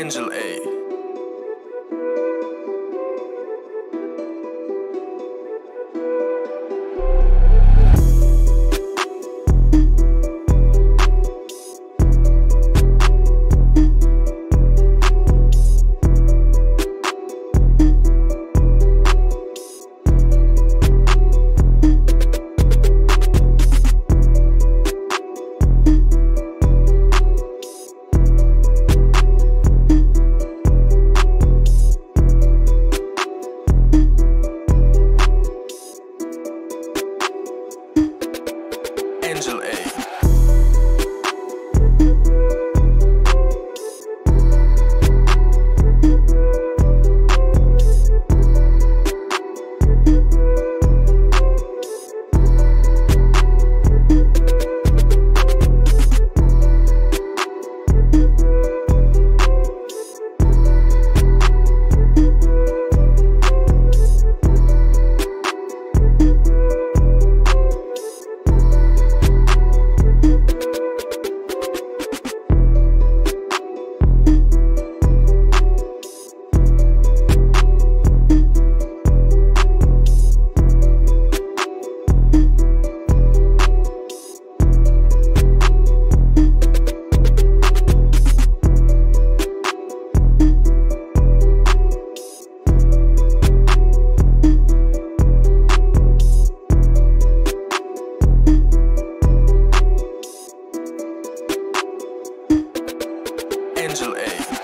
Angel A. Angel A. Angel A.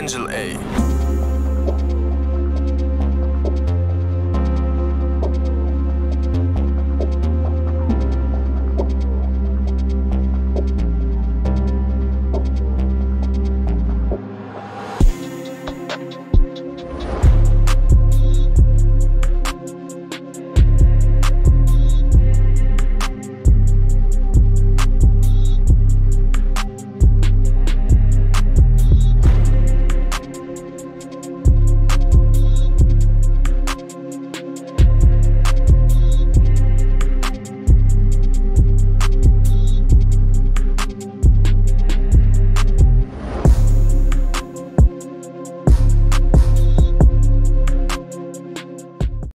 Angel A.